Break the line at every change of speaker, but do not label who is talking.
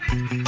Mm-hmm.